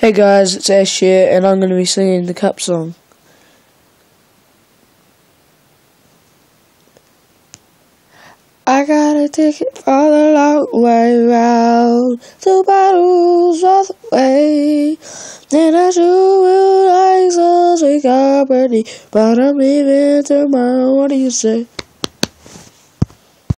Hey guys, it's Ash here, and I'm going to be singing the Cup song. I got a ticket for the long way round, two bottles of the way. Then I sure will like some sweet company, but I'm leaving tomorrow. What do you say?